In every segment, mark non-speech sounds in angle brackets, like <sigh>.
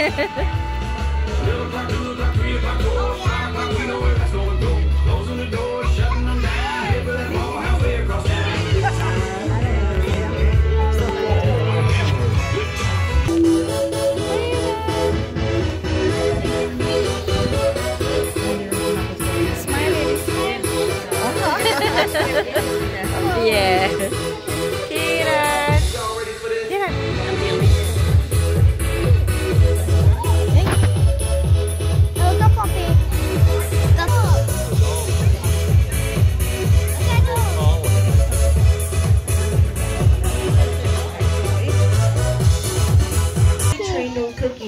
Yıldırım. <laughs>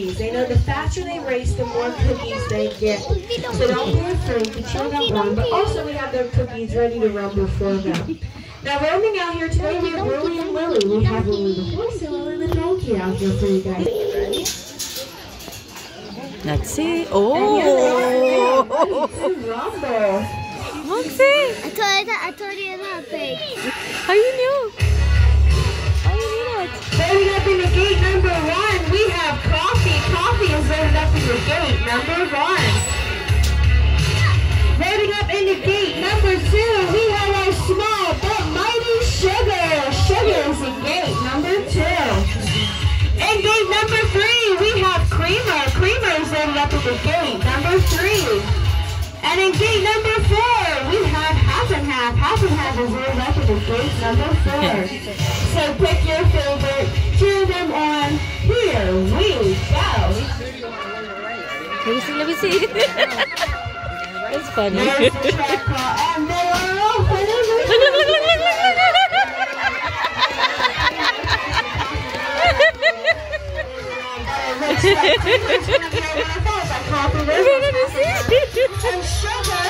cookies. They know the faster they race, the more cookies they get. So don't be afraid to cheer them on, but also we have their cookies ready to run before them. Now roaming out here today, we have Lily and Lily. We have Lily the horse and Lily the donkey out here for you guys. Let's see. Oh. here they are, rumble. Moxie. I told you, I told you about pig. How you knew? Number one. Loading up in the gate number two, we have our small but mighty sugar. Sugar is in gate number two. In gate number three, we have creamer. Creamer is loaded up in the gate number three. And in gate number four, we have half and half. Half and half is loaded up in the gate number four. Let me see. Let me see. That's funny. There's the track call, and they are off. and Look, look, look. And Sugar,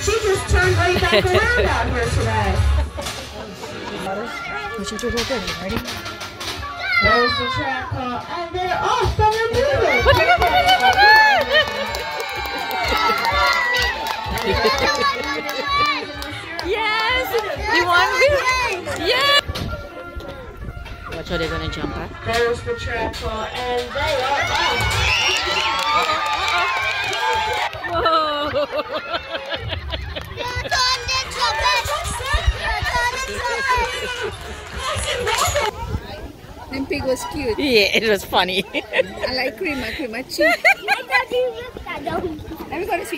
she just turned right back around out here today. To the open. Ready? There's the track call, and they're off Yes. You want me? Yeah. Watch how they're gonna jump, huh? There's the track call, and they are off. Whoa. And pig was cute. Yeah, it was funny. I like creamer, creamer cheap. I thought <laughs> you